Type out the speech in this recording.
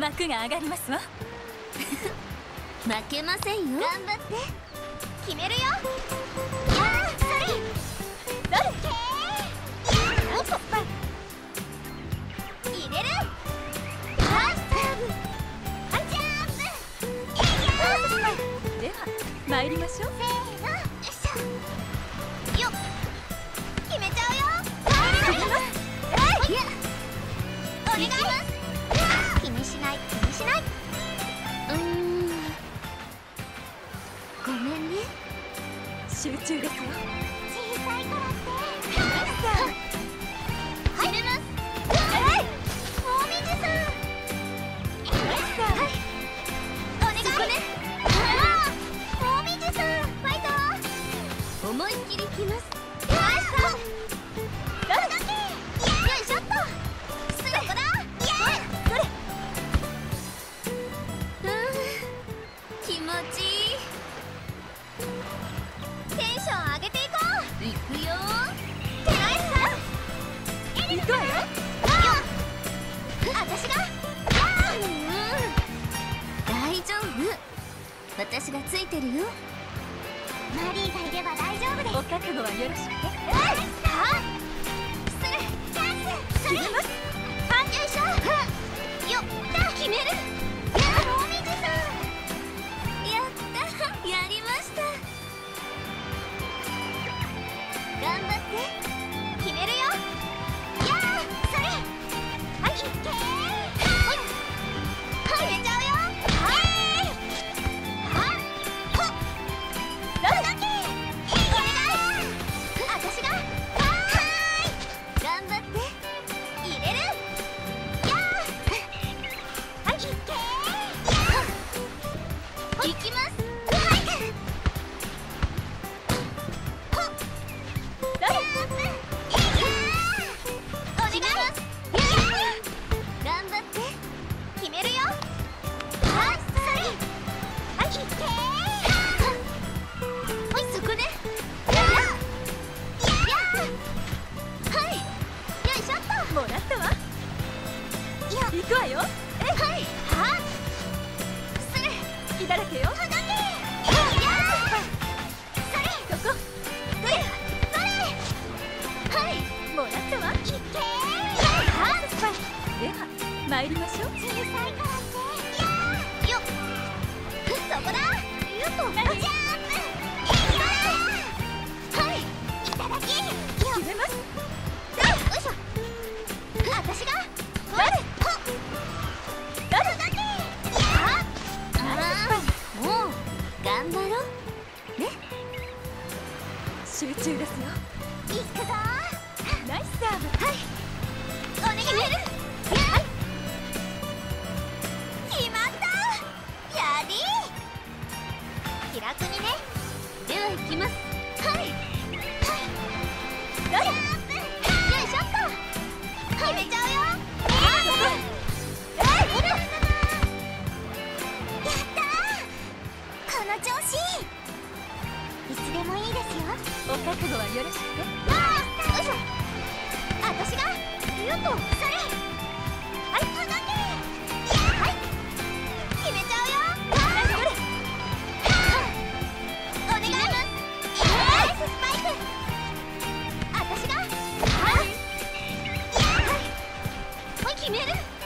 幕が上がりますわ。負けませんよ。頑張って。決めるよ。やあそれ参りましょう。せーの。よっ。決めちゃうよ。はい。お願い。します気にしない。気にしない。うーん。ごめんね。集中ですよ小さいからって私がついてるよ。マリーがいれば大丈夫です。お覚悟はよろしくね。さあそれチャンス。それますしょっともらったわや行くわよ。はいだらけよはだけやそれそこそれそれはいもらったわいけーはでは参りましょう小さいからってよっそこだよっとジャンゃあ行きます。決める。